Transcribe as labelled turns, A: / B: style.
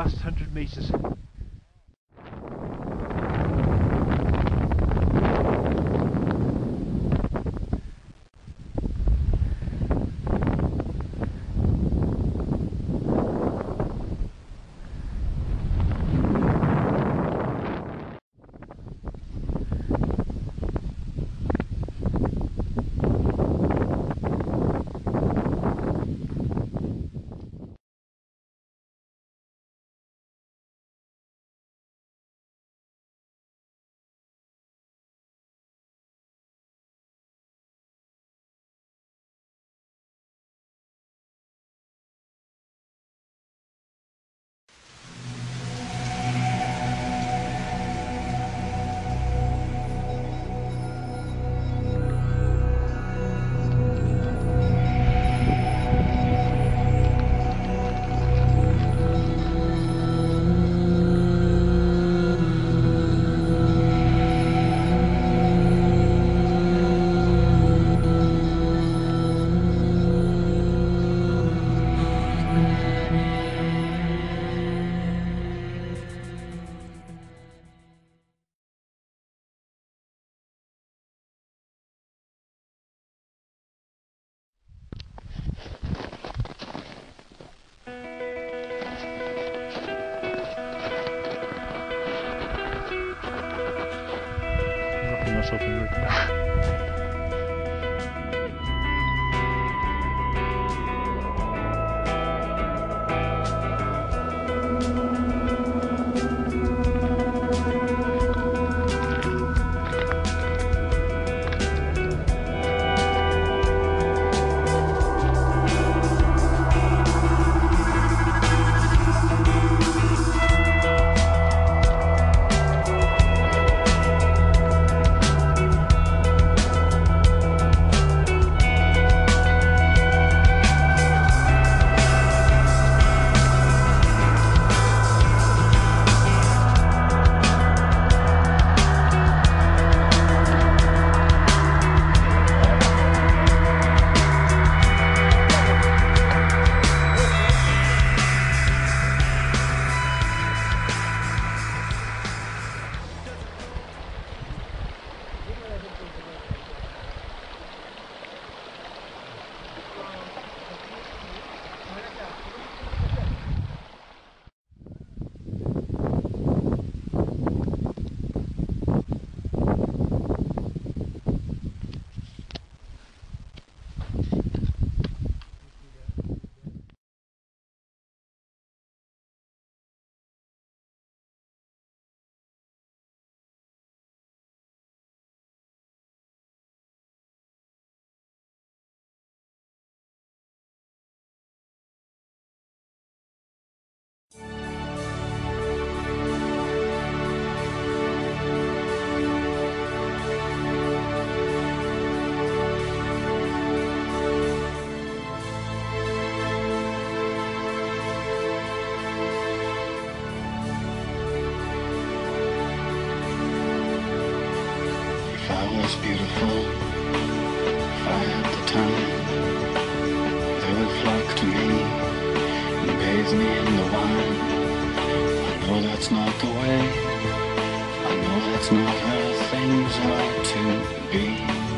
A: last 100 metres.
B: Rocking myself in the
C: I was beautiful, if I had the time, they would flock to me and bathe me in the wine. I know that's not the way, I know that's not how things are to be.